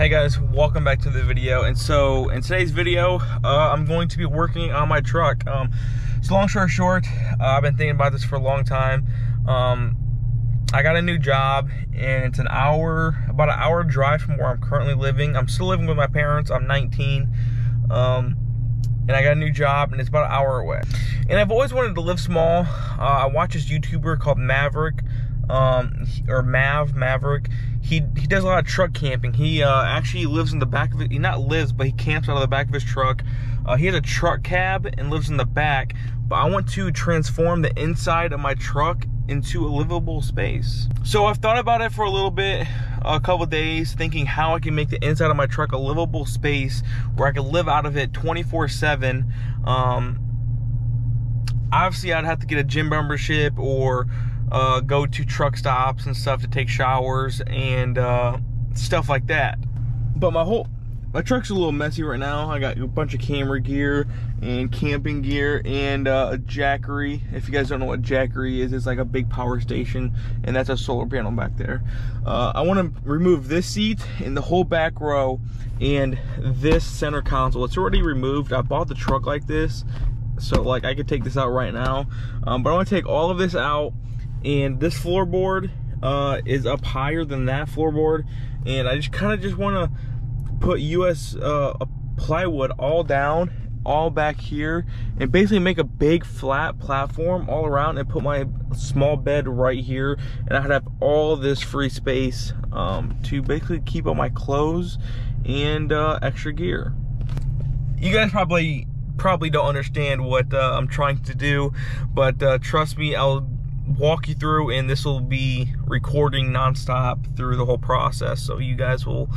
Hey guys, welcome back to the video. And so in today's video, uh, I'm going to be working on my truck. Um, so long story short, uh, I've been thinking about this for a long time. Um, I got a new job and it's an hour, about an hour drive from where I'm currently living. I'm still living with my parents, I'm 19. Um, and I got a new job and it's about an hour away. And I've always wanted to live small. Uh, I watch this YouTuber called Maverick, um, or Mav, Maverick. He, he does a lot of truck camping. He uh, actually lives in the back of it. He not lives, but he camps out of the back of his truck. Uh, he has a truck cab and lives in the back. But I want to transform the inside of my truck into a livable space. So I've thought about it for a little bit, a couple days, thinking how I can make the inside of my truck a livable space where I can live out of it 24 7. Um, obviously, I'd have to get a gym membership or uh, go to truck stops and stuff to take showers and uh, stuff like that. But my whole my truck's a little messy right now. I got a bunch of camera gear and camping gear and uh, a Jackery. If you guys don't know what Jackery is, it's like a big power station and that's a solar panel back there. Uh, I want to remove this seat in the whole back row and this center console. It's already removed. I bought the truck like this so like I could take this out right now. Um, but I want to take all of this out and this floorboard uh, is up higher than that floorboard and I just kind of just want to put OSB uh, plywood all down, all back here, and basically make a big flat platform all around and put my small bed right here. And I'd have all this free space um, to basically keep all my clothes and uh, extra gear. You guys probably probably don't understand what uh, I'm trying to do, but uh, trust me, I'll walk you through and this will be recording nonstop through the whole process so you guys will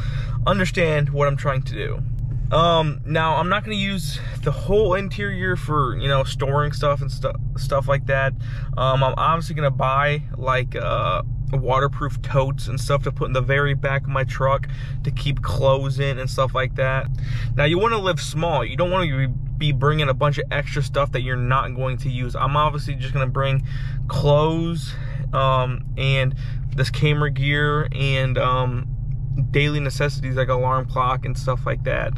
understand what I'm trying to do. Um, now I'm not going to use the whole interior for, you know, storing stuff and stuff like that. Um, I'm obviously going to buy like uh, waterproof totes and stuff to put in the very back of my truck to keep clothes in and stuff like that. Now you want to live small. You don't want to be be bringing a bunch of extra stuff that you're not going to use. I'm obviously just going to bring clothes um, and this camera gear and um, daily necessities like alarm clock and stuff like that.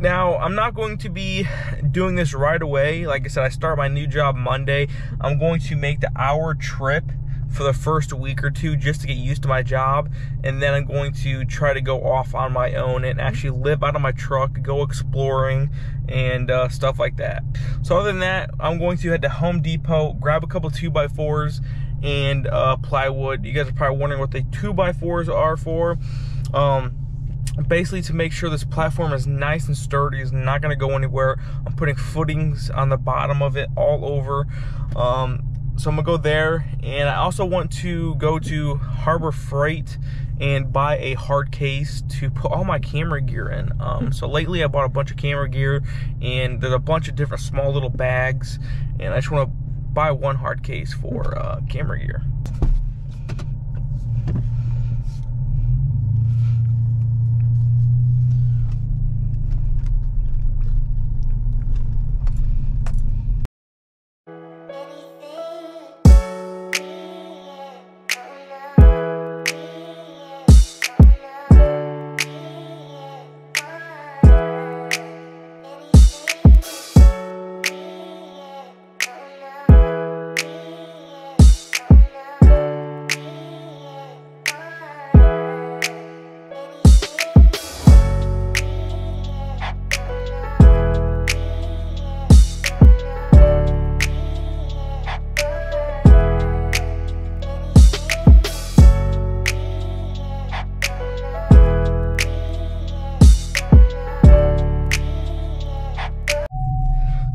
Now, I'm not going to be doing this right away. Like I said, I start my new job Monday. I'm going to make the hour trip for the first week or two just to get used to my job and then I'm going to try to go off on my own and actually live out of my truck go exploring and uh, stuff like that. So other than that I'm going to head to Home Depot grab a couple 2x4s and uh, plywood. You guys are probably wondering what the 2x4s are for. Um, basically to make sure this platform is nice and sturdy is not going to go anywhere. I'm putting footings on the bottom of it all over. Um, so I'm gonna go there and I also want to go to Harbor Freight and buy a hard case to put all my camera gear in. Um, so lately I bought a bunch of camera gear and there's a bunch of different small little bags and I just want to buy one hard case for uh, camera gear.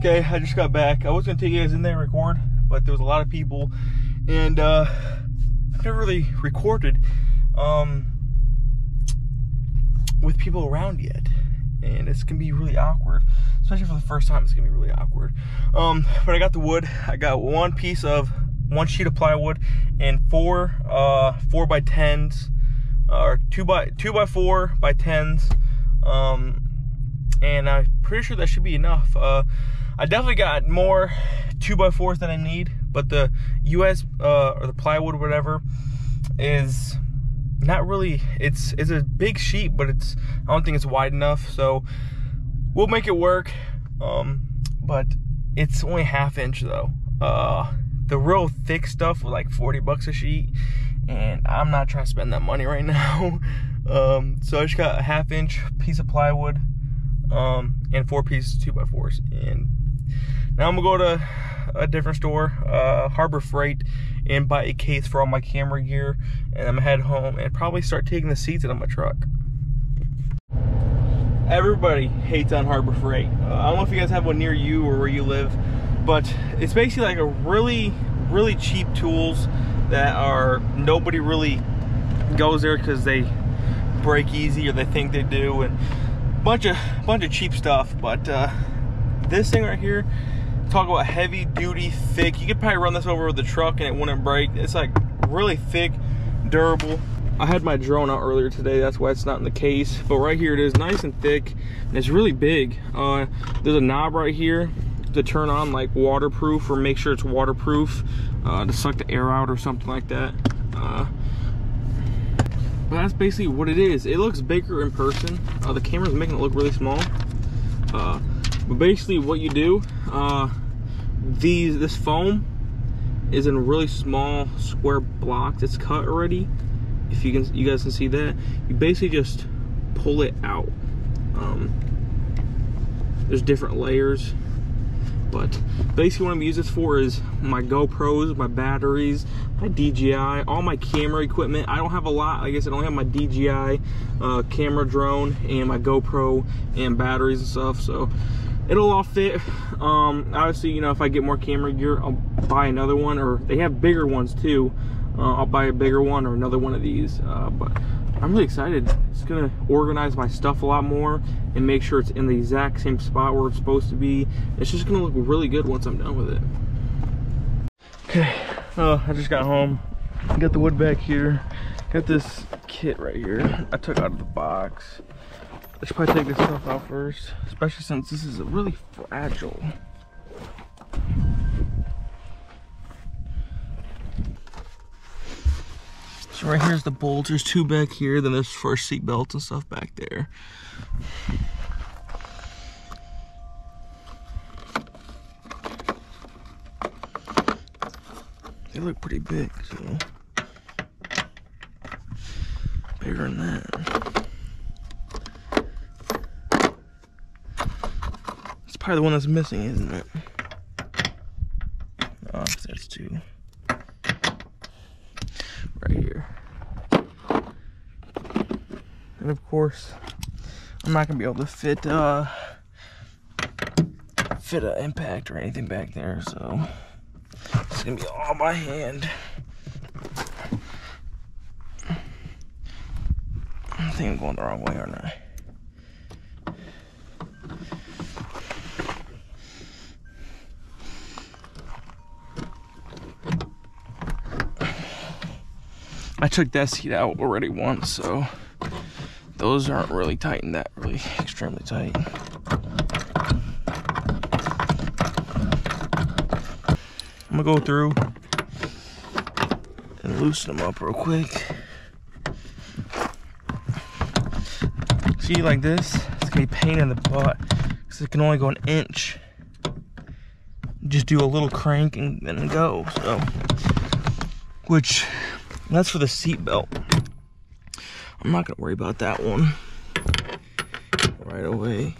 Okay, I just got back. I was gonna take you guys in there and record, but there was a lot of people, and uh, I've never really recorded um, with people around yet, and it's gonna be really awkward, especially for the first time. It's gonna be really awkward. Um, but I got the wood. I got one piece of one sheet of plywood and four uh, four by tens, uh, or two by two by four by tens. Um, and I'm pretty sure that should be enough. Uh, I definitely got more 2x4s than I need, but the OSB uh, or the plywood or whatever is not really it's it's a big sheet but it's i don't think it's wide enough so we'll make it work um but it's only half inch though. Uh the real thick stuff was like 40 bucks a sheet and i'm not trying to spend that money right now. Um so i just got a half inch piece of plywood um and four pieces two by fours and now i'm gonna go to a different store uh harbor freight and buy a case for all my camera gear and I'm gonna head home and probably start taking the seats out of my truck. Everybody hates on Harbor Freight. Uh, I don't know if you guys have one near you or where you live, but it's basically like a really, really cheap tools that are, nobody really goes there because they break easy or they think they do and bunch of bunch of cheap stuff but uh, this thing right here talk about heavy duty thick. You could probably run this over with the truck and it wouldn't break. It's like really thick durable. I had my drone out earlier today. That's why it's not in the case. But right here it is nice and thick and it's really big. Uh, there's a knob right here to turn on like waterproof or make sure it's waterproof uh, to suck the air out or something like that. Uh, but that's basically what it is. It looks bigger in person. Uh, the camera's making it look really small. Uh, but basically what you do uh, these this foam is in really small square blocks it's cut already if you can you guys can see that you basically just pull it out um, there's different layers but basically what I'm using this for is my GoPros, my batteries, my DJI, all my camera equipment. I don't have a lot. I guess I don't have my DJI uh, camera drone and my GoPro and batteries and stuff. So it'll all fit. Um obviously you know if i get more camera gear i'll buy another one or they have bigger ones too. Uh, i'll buy a bigger one or another one of these uh, but i'm really excited. It's gonna organize my stuff a lot more and make sure it's in the exact same spot where it's supposed to be. It's just gonna look really good once i'm done with it. Okay oh i just got home. Got the wood back here. Got this kit right here i took out of the box I should probably take this stuff out first, especially since this is really fragile. So right here's the bolts. There's two back here. Then there's first seat belts and stuff back there. They look pretty big, so bigger than that. Probably the one that's missing, isn't it? Oh, that's two. Right here. And of course, I'm not gonna be able to fit uh fit an impact or anything back there, so it's gonna be all by hand. I think I'm going the wrong way, aren't I? I took that seat out already once, so those aren't really tightened that really extremely tight. I'm gonna go through and loosen them up real quick. See, like this, it's gonna be pain in the butt because it can only go an inch. Just do a little crank and then go, so. Which that's for the seat belt. I'm not gonna worry about that one right away.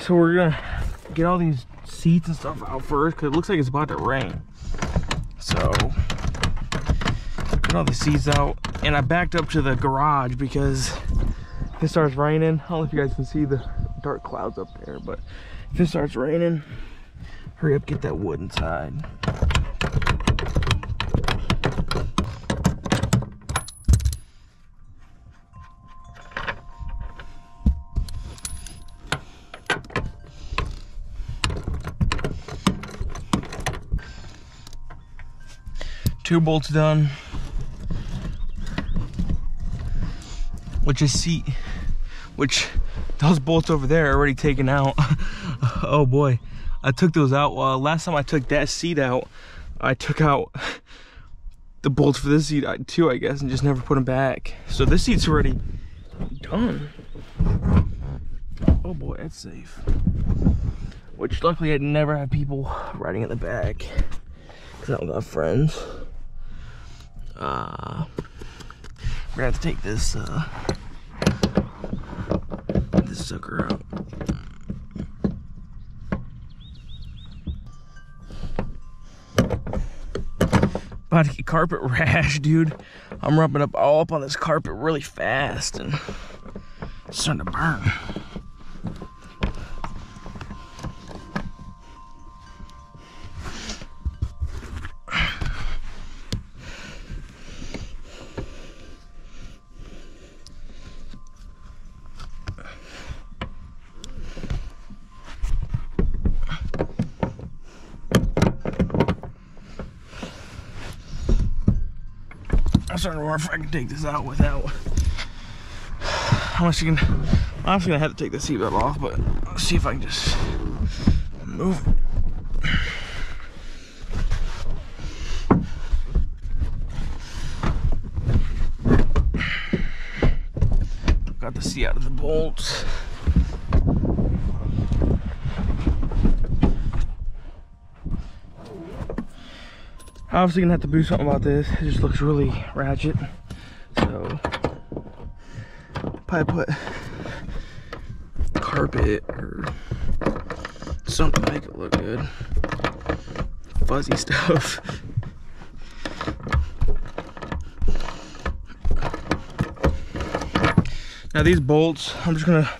So we're gonna get all these seats and stuff out first because it looks like it's about to rain. So get all the seats out and I backed up to the garage because it starts raining. I don't know if you guys can see the dark clouds up there, but if it starts raining, hurry up, get that wood inside. Two bolts done. Which is seat, which those bolts over there are already taken out. oh boy. I took those out. Uh, last time I took that seat out, I took out the bolts for this seat too, I guess, and just never put them back. So this seat's already done. Oh boy, that's safe. Which luckily I'd never have people riding in the back. Cause I don't got friends. Uh, we're gonna have to take this, uh, this sucker out. Get carpet rash, dude. I'm rubbing up all up on this carpet really fast and it's starting to burn. I'm starting to wonder if I can take this out without. Much you can. I'm actually gonna have to take the seatbelt off, but let's see if I can just move. Got the seat out of the bolts. Obviously gonna have to do something about this. It just looks really ratchet. So probably put carpet or something to make it look good. Fuzzy stuff. Now these bolts, I'm just gonna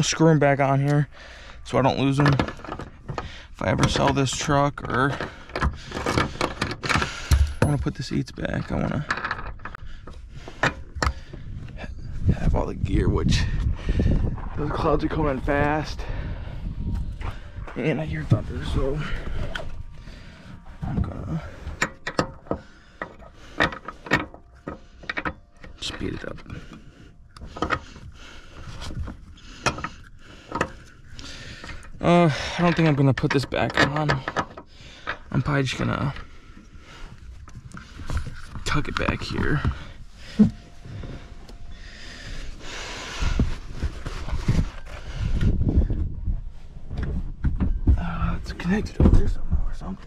screw them back on here so I don't lose them. If I ever sell this truck or put the seats back, I wanna have all the gear, which those clouds are coming fast. And I hear thunder, so I'm gonna speed it up. Uh, I don't think I'm gonna put this back on. I'm probably just gonna tuck it back here. Uh, it's connected over there somehow or something.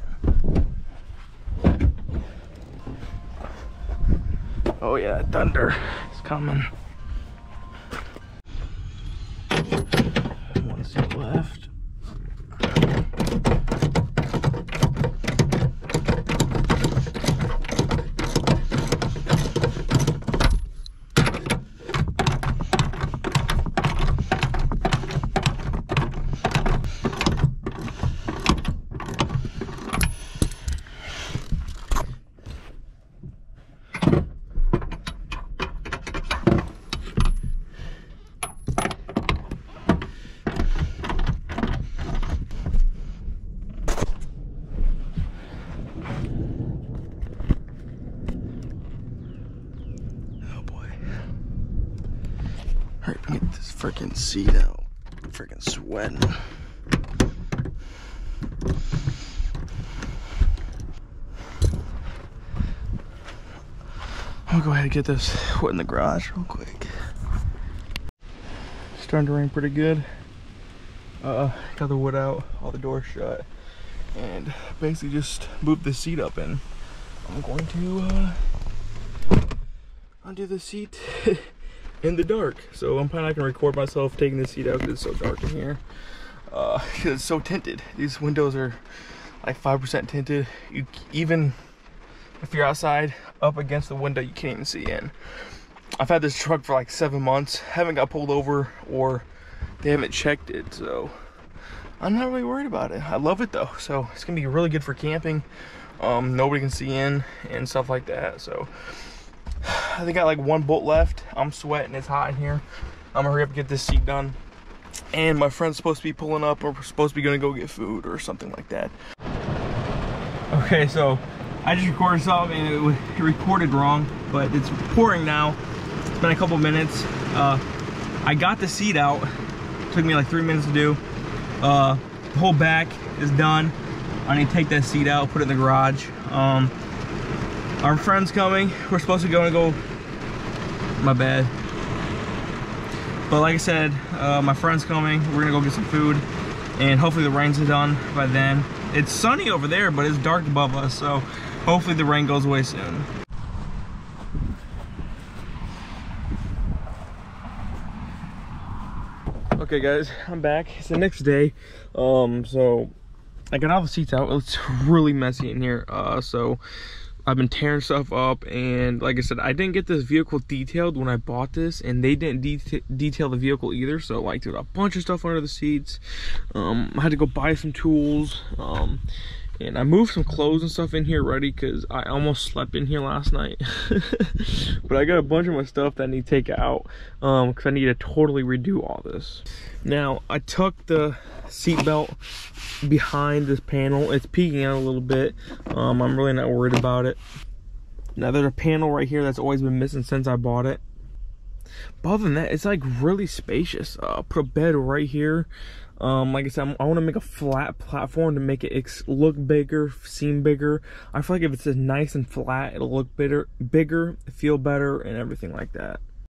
Oh yeah, thunder is coming. One seat left. Oh boy. Alright, get seat out. I'm freaking sweating. Gonna go ahead and get this put in the garage real quick. Starting to rain pretty good. Uh, got the wood out, all the doors shut, and basically just moved the seat up and I'm going to uh, undo the seat in the dark. So I'm probably not gonna record myself taking the seat out because it's so dark in here. Uh, it's so tinted. These windows are like 5% tinted. You even if you're outside up against the window, you can't even see in. I've had this truck for like seven months. Haven't got pulled over or they haven't checked it. So I'm not really worried about it. I love it though. So it's gonna be really good for camping. Um, nobody can see in and stuff like that. So I think I got like one bolt left. I'm sweating, it's hot in here. I'm gonna hurry up and get this seat done. And my friend's supposed to be pulling up or supposed to be gonna go get food or something like that. Okay, so I just recorded something and it, it recorded wrong, but it's pouring now. It's been a couple minutes. Uh, I got the seat out. Took me like three minutes to do. Uh, the whole back is done. I need to take that seat out, put it in the garage. Um, our friend's coming. We're supposed to go and go, my bad. But like I said, uh, my friend's coming. We're gonna go get some food and hopefully the rain's are done by then. It's sunny over there, but it's dark above us, so hopefully the rain goes away soon. Okay guys, I'm back. It's the next day. Um, so I got all the seats out. It's really messy in here. Uh, so I've been tearing stuff up and like I said I didn't get this vehicle detailed when I bought this and they didn't de detail the vehicle either so like there's a bunch of stuff under the seats. Um, I had to go buy some tools um, and I moved some clothes and stuff in here ready because I almost slept in here last night but I got a bunch of my stuff that I need to take out because um, I need to totally redo all this now I took the seatbelt behind this panel. It's peeking out a little bit. Um, I'm really not worried about it. Now there's a panel right here that's always been missing since I bought it. But other than that, it's like really spacious. Uh, put a bed right here. Um, like I said, I want to make a flat platform to make it look bigger, seem bigger. I feel like if it's nice and flat, it'll look bigger, bigger, feel better, and everything like that.